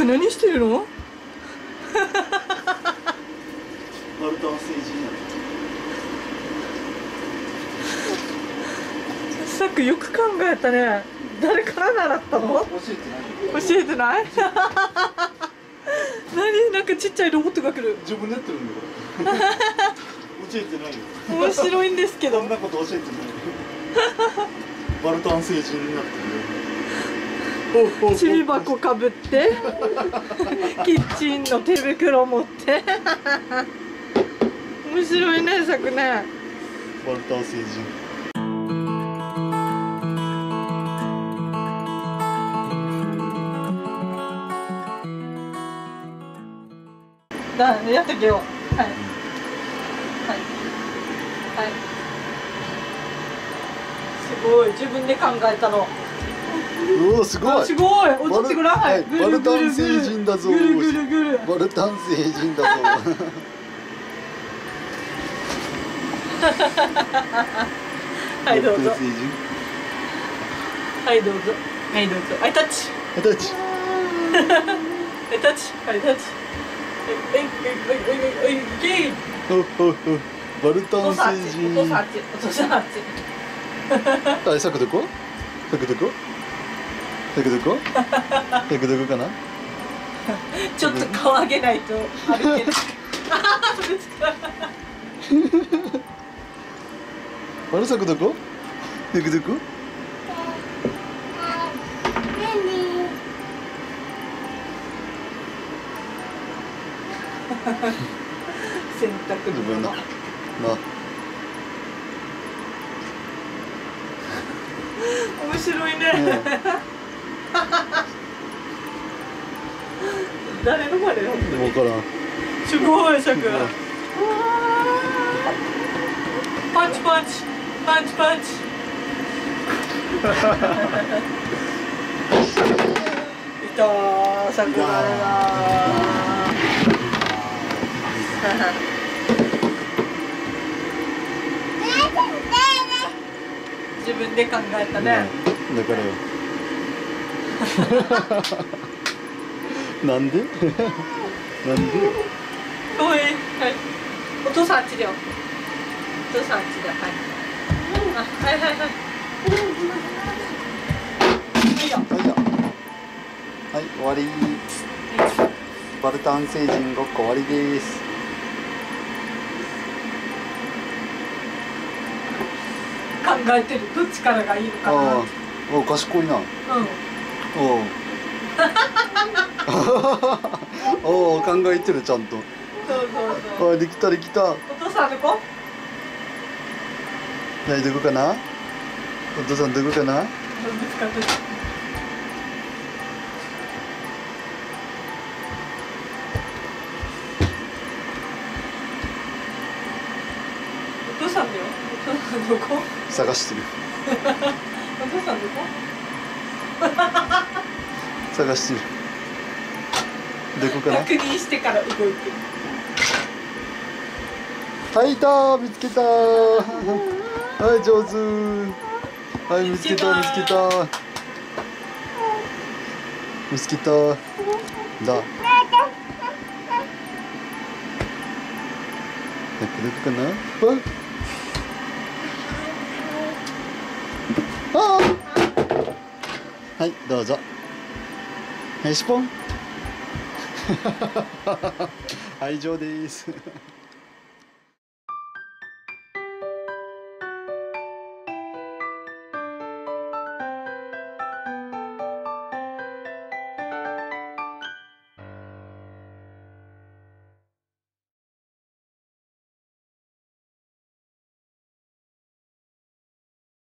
く何してるの？マルタン星人やさっくよく考えたね。誰から習ったの？教えてない。教えてない。何？なんかちっちゃいロボットが来る。自分でやってるんだよ。教えてないよ。面白いんですけど。そんなこと教えてない。バルタン星人になってるちび箱かぶって キッチンの手袋持って。面白いねさくねバルタン星人。だやってけよ。はい。はい。はい。すごい。自分で考えたのうおすごい。すごい。踊ってごらんはいバルタン星人だぞぐるぐるぐる。バルタン星人だぞ。はいどうぞ。はいどうぞ。はいどうぞ。はいタッチ。あタッチ。はいタッチ。はいタッチ。えいえいえいえいえいいけいおおおバルタン星ち。お父さんあ人っち。お父さんあっち。あ、サクどこ？サクどこ？サクどこ？サクどこかな？ちょっと顔上げないと歩けない あれサクどこ？サクどこ？洗な。面白いねね誰のまでよ？わからん。すごパンチパンチ。パンチパンチいたーシャク誰だ自分で考えたね。だからよ。なんで？なんで？おいはいお父さんあっちだよお父さんあっちだはいあはいはいはいはい終わり。バルタン星人ごっこ終わりです。考えてるどっちからがいいのかなああ、お賢いな。うんおう おう考えてるちゃんと。そうそうそう。あできたできた。はお父さんどこ？いどこかな？お父さんどこかな？お父さんだよ。お父さんどこ？探してる。お父さんどこ？探してる。どこかな？確認してから動いてる。はいいた見つけた。はい上手。はい見つけた見つけた。見つけた。だ。どこかな？ああはいどうぞはいシポン。はい以上です。